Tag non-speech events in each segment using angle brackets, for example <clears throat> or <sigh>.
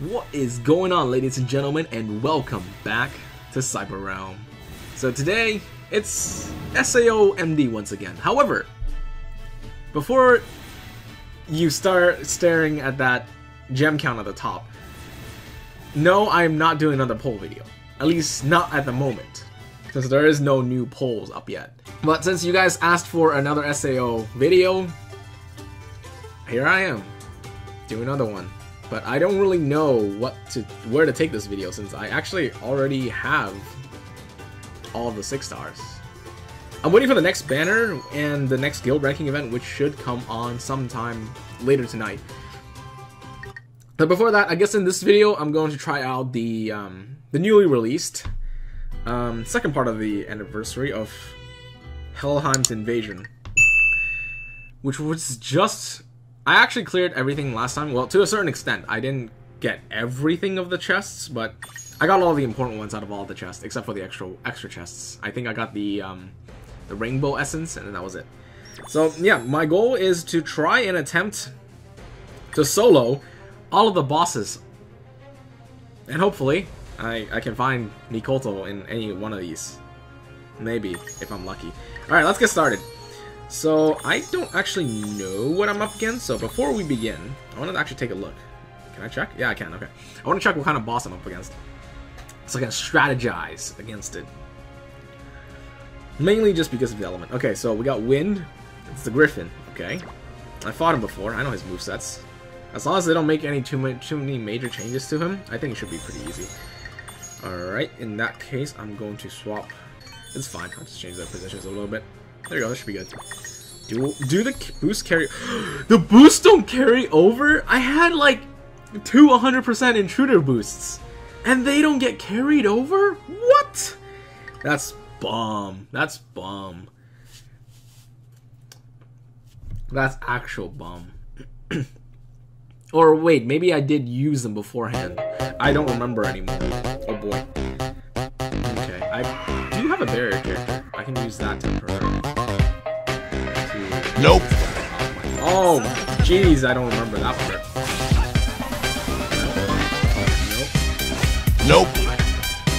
What is going on, ladies and gentlemen, and welcome back to Cyber Realm. So today, it's SAO MD once again. However, before you start staring at that gem count at the top, no, I am not doing another poll video. At least not at the moment, since there is no new polls up yet. But since you guys asked for another SAO video, here I am, do another one. But I don't really know what to where to take this video since I actually already have all the six stars. I'm waiting for the next banner and the next guild ranking event, which should come on sometime later tonight. But before that, I guess in this video, I'm going to try out the um, the newly released um, second part of the anniversary of Helheim's invasion, which was just I actually cleared everything last time. Well, to a certain extent. I didn't get everything of the chests, but I got all the important ones out of all the chests, except for the extra extra chests. I think I got the um, the rainbow essence, and then that was it. So yeah, my goal is to try and attempt to solo all of the bosses, and hopefully I I can find Mikoto in any one of these. Maybe if I'm lucky. All right, let's get started. So, I don't actually know what I'm up against, so before we begin, I want to actually take a look. Can I check? Yeah, I can, okay. I want to check what kind of boss I'm up against. So I can strategize against it. Mainly just because of the element. Okay, so we got Wind. It's the Griffin, okay. I fought him before, I know his movesets. As long as they don't make any too many, too many major changes to him, I think it should be pretty easy. Alright, in that case, I'm going to swap. It's fine, I'll just change their positions a little bit. There you go, that should be good. Do, do the boost carry... <gasps> the boosts don't carry over? I had like two 100% intruder boosts. And they don't get carried over? What? That's bomb. That's bomb. That's actual bomb. <clears throat> or wait, maybe I did use them beforehand. I don't remember anymore. Oh boy. Okay, I do have a barrier character. I can use that temporarily. Nope. Oh, jeez, I don't remember that part. Nope.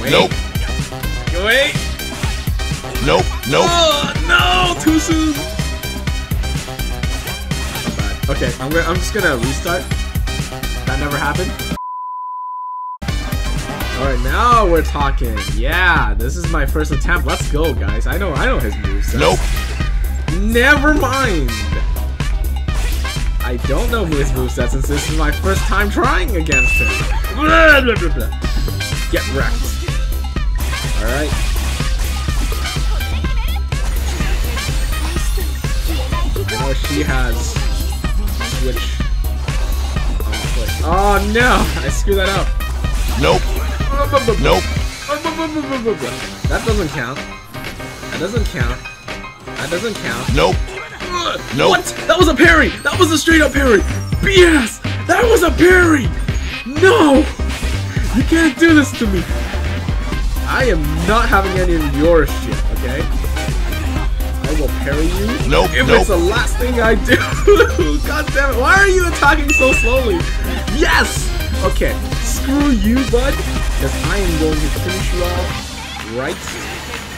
Wait. Nope. Wait. Nope. Nope. Oh no! Too soon. Okay, I'm gonna. I'm just gonna restart. That never happened. All right, now we're talking. Yeah, this is my first attempt. Let's go, guys. I know. I know his moves. Nope. Never mind. I don't know who his moveset since this is my first time trying against him. Blah, blah, blah, blah. Get wrecked. Alright. I know she has switch. Oh no! I screwed that up. Nope. Nope. That doesn't count. That doesn't count. That doesn't count. Nope. Nope. What? That was a parry! That was a straight up parry! BS! That was a parry! No! You can't do this to me! I am not having any of your shit, okay? I will parry you Nope. if Nope. it's the last thing I do! <laughs> God damn it, why are you attacking so slowly? Yes! Okay, screw you, bud, because I am going to finish you off right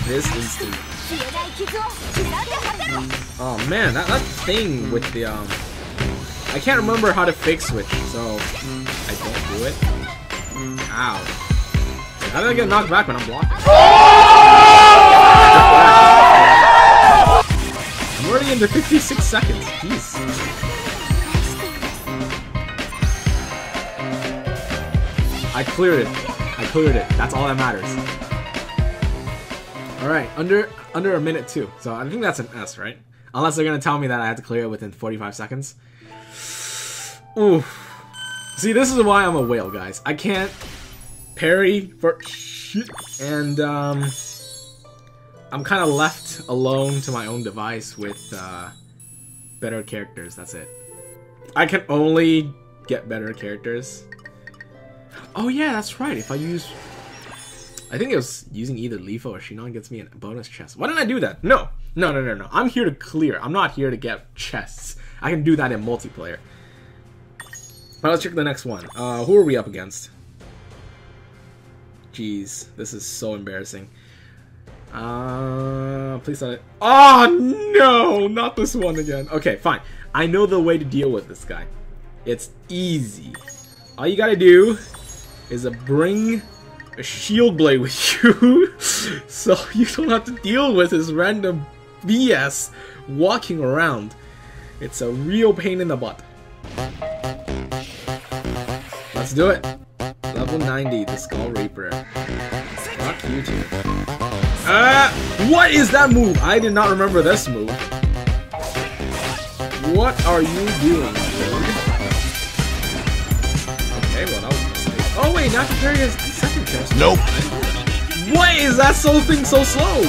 this instant. Oh man, that, that thing with the um I can't remember how to fix switch, so I don't do it. Ow. How did I get knocked back when I'm blocking? I'm already into 56 seconds. Jeez. I cleared it. I cleared it. That's all that matters. Alright, under under a minute too. So I think that's an S, right? Unless they're gonna tell me that I have to clear it within 45 seconds. Ooh. See, this is why I'm a whale, guys. I can't parry for shit. And um I'm kinda left alone to my own device with uh better characters, that's it. I can only get better characters. Oh yeah, that's right. If I use I think it was using either Leafa or Sinon gets me a bonus chest. Why didn't I do that? No. No, no, no, no. I'm here to clear. I'm not here to get chests. I can do that in multiplayer. Alright, let's check the next one. Uh, who are we up against? Jeez, this is so embarrassing. Uh, please it. Oh no, not this one again. Okay, fine. I know the way to deal with this guy. It's easy. All you gotta do is a bring a shield blade with you, <laughs> so you don't have to deal with his random BS walking around. It's a real pain in the butt. Let's do it. Level 90, the Skull Reaper. Fuck you. Uh, what is that move? I did not remember this move. What are you doing, dude? Okay, well that was a mistake. Oh wait, not to carry kill. Nope. What is that so thing so slow?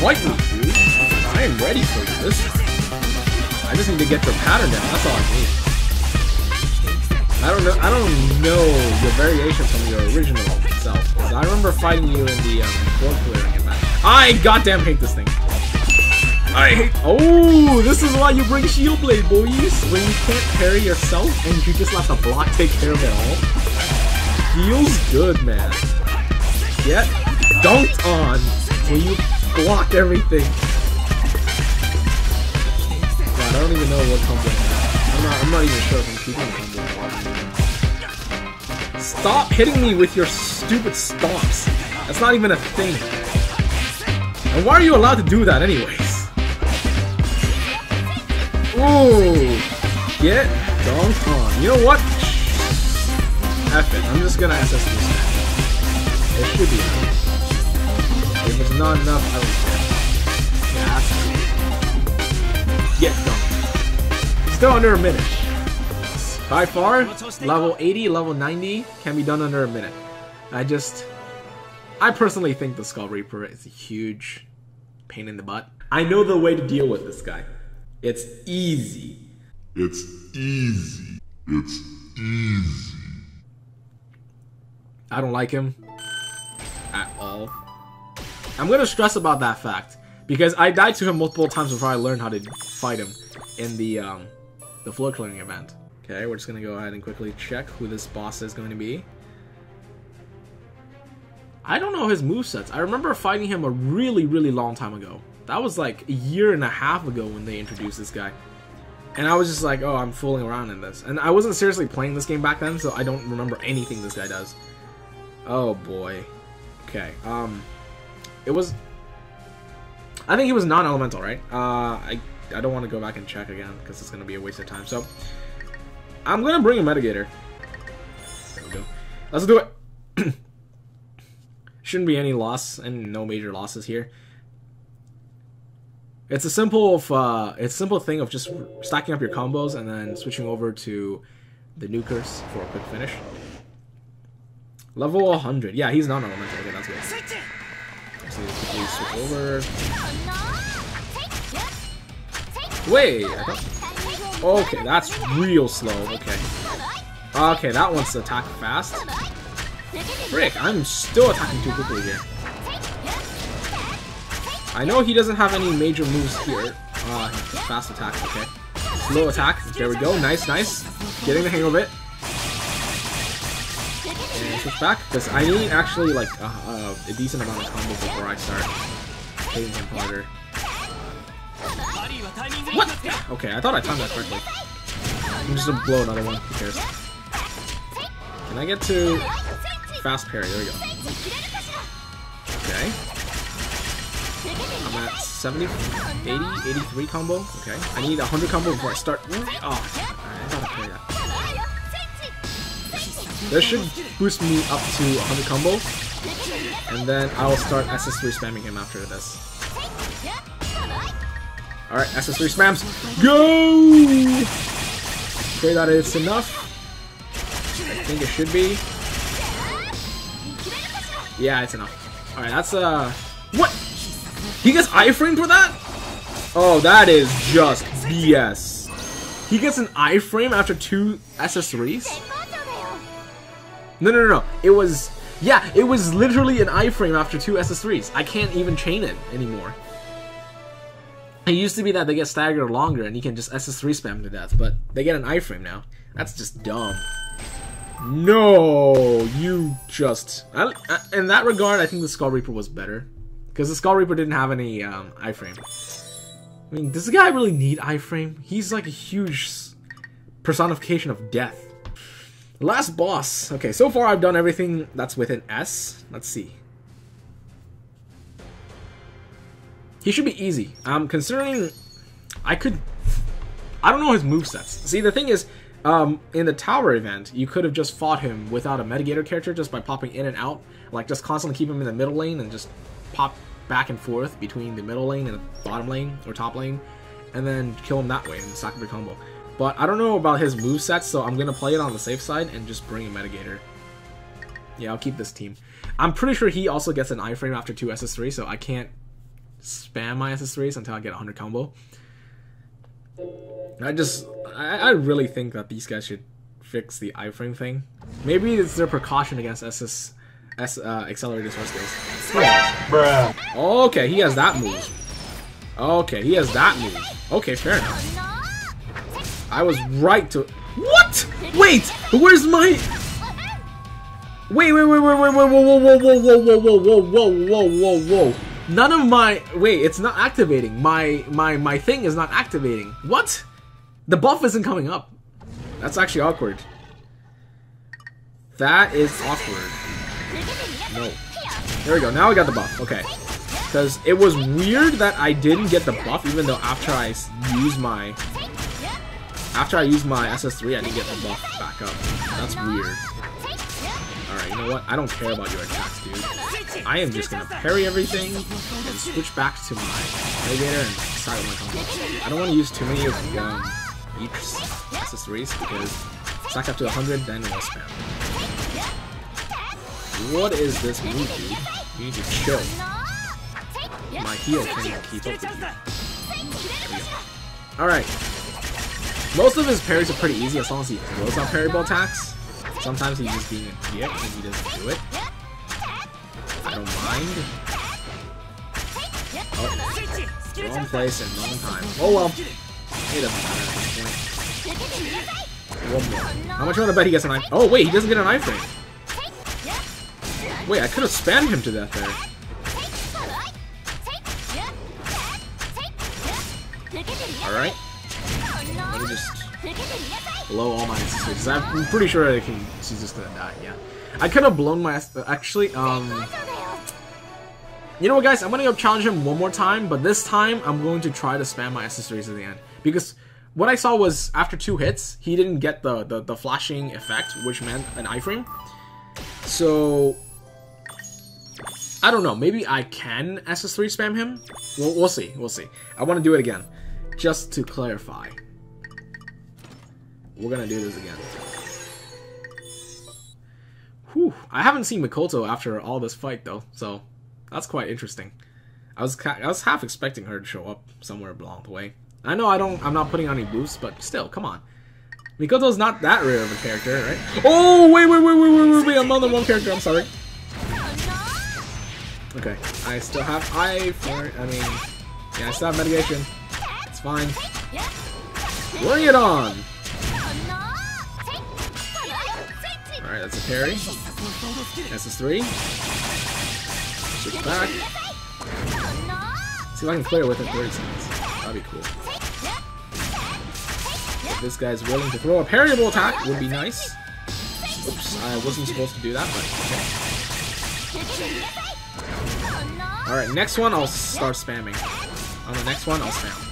Fight me, dude. I am ready for this. I just need to get your pattern down. That's all I need. I don't know. I don't know your variation from your original self. 'cause I remember fighting you in the um, floor clearing event. I goddamn hate this thing. I hate. Oh, this is why you bring Shield Blade, boys. When you can't carry yourself and you just let the block take care of it all. Feels good, man. Get dunked on when you block everything. God, I don't even know what combo. I'm not. I'm not even sure if I'm keeping combo. Stop hitting me with your stupid stomps. That's not even a thing. And why are you allowed to do that anyways? Ooh. Get dunked on. You know what? F it. I'm just gonna SS this match. It should be enough. If it's not enough, I don't care. Yeah, Get dunked. Still under a minute. By far, level 80, level 90 can be done under a minute. I just... I personally think the Skull Reaper is a huge pain in the butt. I know the way to deal with this guy. It's easy. It's easy. It's easy. I don't like him at all. I'm gonna stress about that fact because I died to him multiple times before I learned how to fight him in the um, the floor clearing event. Okay, we're just gonna go ahead and quickly check who this boss is going to be. I don't know his movesets. I remember fighting him a really, really long time ago. That was like a year and a half ago when they introduced this guy. And I was just like, oh, I'm fooling around in this. And I wasn't seriously playing this game back then, so I don't remember anything this guy does. Oh boy. Okay. Um, it was. I think he was non-elemental, right? Uh, I I don't want to go back and check again because it's gonna be a waste of time. So I'm gonna bring a go. Let's do it. <clears throat> Shouldn't be any loss and no major losses here. It's a simple of uh, it's simple thing of just stacking up your combos and then switching over to the nukers for a quick finish. Level 100. Yeah, he's non-elemental. Okay, that's good. So quickly switch over. Wait. Okay, that's real slow. Okay. Okay, that one's attack fast. Frick, I'm still attacking too quickly here. I know he doesn't have any major moves here. Uh, fast attack, okay. Slow attack, there we go, nice, nice. Getting the hang of it. Switch back, because I need actually like uh, a decent amount of combos before I start hitting him harder. What? Okay, I thought I timed that correctly. I'm just gonna blow another one, who cares. Can I get to fast parry? There we go. Okay. I'm at 70, 80, 83 combo. Okay. I need 100 combo before I start. Oh, This should boost me up to 100 combo. And then I'll start SS3 spamming him after this. Alright, SS3 spams. Go! Okay, that is enough. I think it should be. Yeah, it's enough. Alright, that's uh what? He gets iframe for that? Oh, that is just BS. He gets an iframe after two SS3s? No, no, no, no. It was... Yeah, it was literally an iframe after two SS3s. I can't even chain it anymore. It used to be that they get staggered longer and you can just SS3 spam to death, but they get an iframe now. That's just dumb. No, you just... I, I, in that regard, I think the Skull Reaper was better. Because the Skull Reaper didn't have any um, iframe. I mean, does the guy really need iframe? He's like a huge personification of death. Last boss. Okay, so far I've done everything that's within S. Let's see. He should be easy. Um, considering I could... I don't know his movesets. See, the thing is, um, in the tower event, you could have just fought him without a mitigator character just by popping in and out. Like, just constantly keep him in the middle lane and just pop back and forth between the middle lane and the bottom lane or top lane. And then kill him that way in the Sakura combo. But I don't know about his move sets, so I'm going to play it on the safe side and just bring a mitigator. Yeah, I'll keep this team. I'm pretty sure he also gets an iframe after 2 SS3, so I can't spam my SS3s until I get 100 combo. I just, I, I really think that these guys should fix the iframe thing. Maybe it's their precaution against SS, S, uh, accelerated source skills. Bruh. Okay, he has that move. Okay, he has that move. Okay, fair enough. I was right to. What? Wait, where's my? Wait, wait, wait, wait, wait, wait, whoa, whoa, whoa, whoa, whoa, whoa, whoa, whoa, whoa, whoa, whoa. None of my wait, it's not activating. My my my thing is not activating. What? The buff isn't coming up. That's actually awkward. That is awkward. No. There we go. Now I got the buff. Okay. Because it was weird that I didn't get the buff even though after I used my after I used my SS3 I didn't get the buff back up. That's weird. Alright, you know what? I don't care about your attacks, dude. I am just gonna parry everything and switch back to my mitigator and start my combo. I don't want to use too many of um, each SS3s because stack up to 100, then we'll spam. What is this move, dude? You need to chill. My heal can't keep up with you. Alright. Most of his parries are pretty easy as long as he throws out parryable attacks. Sometimes he's just being a dick and he doesn't do it. I don't mind. Oh, wrong place and wrong time. Oh well. It doesn't matter at this point. One more. How much you want to bet he gets an eye? Oh wait, he doesn't get an iframe. Wait, I could have spammed him to death there. Alright. Blow all my assists. I'm pretty sure I can, she's just gonna die, yeah. I could have blown my... Actually, um... You know what, guys? I'm gonna go challenge him one more time, but this time I'm going to try to spam my accessories at the end. Because what I saw was, after two hits, he didn't get the, the, the flashing effect, which meant an iframe. So... I don't know, maybe I can SS3 spam him? We'll, we'll see, we'll see. I want to do it again, just to clarify. We're gonna do this again. Whew, I haven't seen Mikoto after all this fight though, so that's quite interesting. I was I was half expecting her to show up somewhere along the way. I know I don't I'm not putting on any boosts, but still, come on. Mikoto's not that rare of a character, right? Oh wait wait wait wait wait wait wait! I'm on the wrong character. I'm sorry. Okay, I still have I for I mean, yeah, I still have mitigation. It's fine. Bring it on! Alright, that's a parry. SS3. Switch back. See if I can clear 30 seconds. That'd be cool. If this guy's willing to throw a parryable attack, would be nice. Oops, I wasn't supposed to do that, but okay. Alright, next one I'll start spamming. On the next one, I'll spam.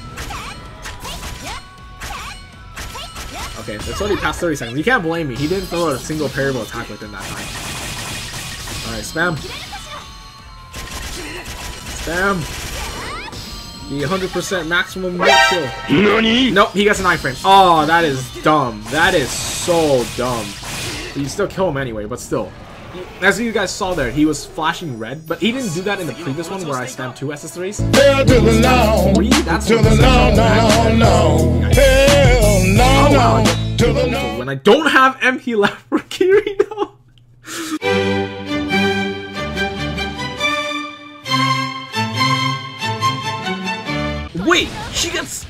Okay, it's only past 30 seconds. You can't blame me. He didn't throw a single parable attack within that time. Alright, spam. Spam. The 100% maximum net kill. NANI? Nope, he gets an iframe. Oh, that is dumb. That is so dumb. You still kill him anyway, but still. As you guys saw there, he was flashing red, but he didn't do that in the previous one where I spammed two SS3s. Hell to the no. Three? That's To the no, no, no. Hell no, Oh, wow. no. To the no. When I don't have MP left for Kirito. Wait, she gets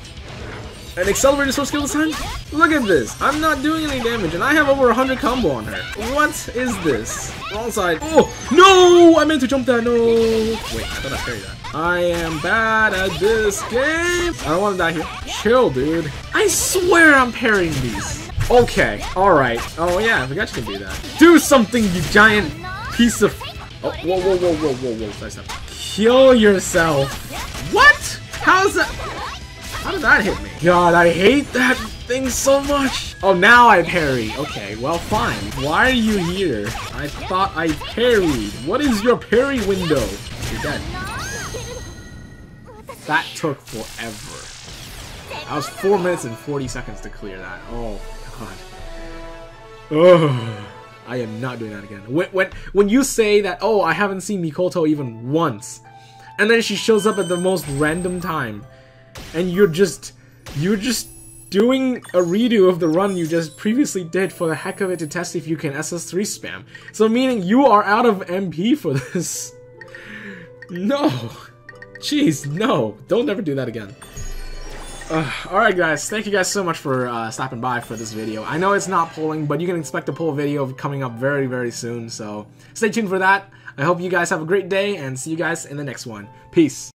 an accelerated sword skill this time? Look at this. I'm not doing any damage, and I have over 100 combo on her. What is this? Wrong side. Oh, no! I meant to jump that. No. Wait, I thought I parried that. I am bad at this game. I don't want to die here. Chill, dude. I swear I'm parrying these. Okay, alright. Oh yeah, I forgot you can do that. Do something, you giant piece of... Oh, whoa, whoa, whoa, whoa, whoa, whoa. Sorry. Kill yourself. What? How's that? How did that hit me? God, I hate that thing so much. Oh, now I parry. Okay, well, fine. Why are you here? I thought I parried. What is your parry window? You're dead. That took forever. That was 4 minutes and 40 seconds to clear that. Oh, God. Oh, I am not doing that again. When, when, when you say that, oh, I haven't seen Mikoto even once, and then she shows up at the most random time, and you're just, you're just doing a redo of the run you just previously did for the heck of it to test if you can SS3 spam. So meaning you are out of MP for this. <laughs> No. Jeez, no. Don't ever do that again. Uh, Alright guys, thank you guys so much for uh, stopping by for this video. I know it's not polling, but you can expect a poll video coming up very, very soon, so stay tuned for that. I hope you guys have a great day, and see you guys in the next one. Peace.